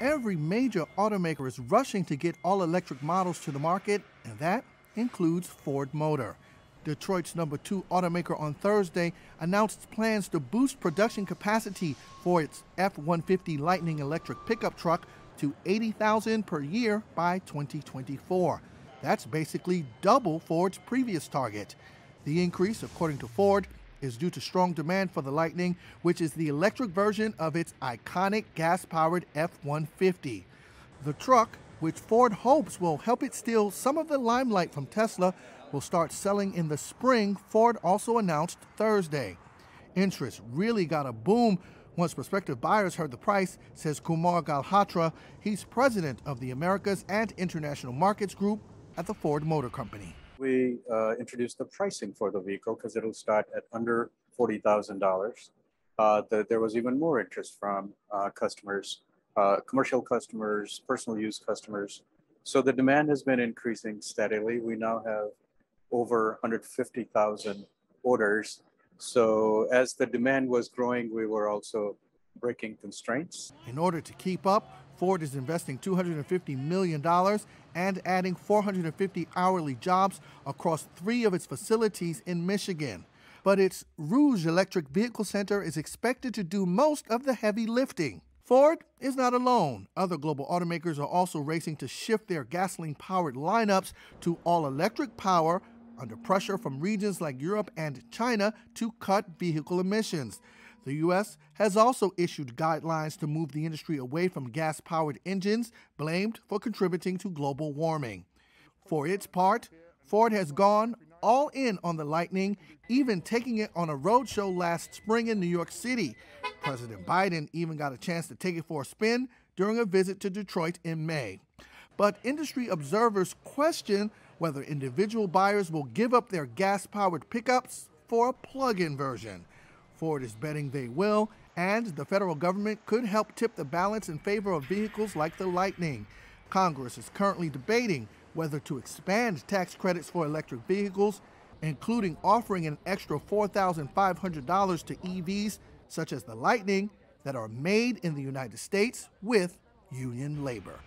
every major automaker is rushing to get all electric models to the market, and that includes Ford Motor. Detroit's number two automaker on Thursday announced plans to boost production capacity for its F 150 Lightning electric pickup truck to 80,000 per year by 2024. That's basically double Ford's previous target. The increase, according to Ford, is due to strong demand for the Lightning, which is the electric version of its iconic gas powered F 150. The truck, which Ford hopes will help it steal some of the limelight from Tesla, will start selling in the spring, Ford also announced Thursday. Interest really got a boom once prospective buyers heard the price, says Kumar Galhotra. He's president of the Americas and International Markets Group at the Ford Motor Company. We uh, introduced the pricing for the vehicle because it'll start at under $40,000. Uh, the, there was even more interest from uh, customers, uh, commercial customers, personal use customers. So the demand has been increasing steadily. We now have over 150,000 orders. So as the demand was growing, we were also breaking constraints. In order to keep up, Ford is investing $250 million and adding 450 hourly jobs across three of its facilities in Michigan. But its Rouge Electric Vehicle Center is expected to do most of the heavy lifting. Ford is not alone. Other global automakers are also racing to shift their gasoline powered lineups to all electric power under pressure from regions like Europe and China to cut vehicle emissions. The U.S. has also issued guidelines to move the industry away from gas powered engines blamed for contributing to global warming. For its part, Ford has gone all in on the Lightning, even taking it on a roadshow last spring in New York City. President Biden even got a chance to take it for a spin during a visit to Detroit in May. But industry observers question whether individual buyers will give up their gas powered pickups for a plug in version. Ford is betting they will, and the federal government could help tip the balance in favor of vehicles like the Lightning. Congress is currently debating whether to expand tax credits for electric vehicles, including offering an extra $4,500 to EVs such as the Lightning that are made in the United States with union labor.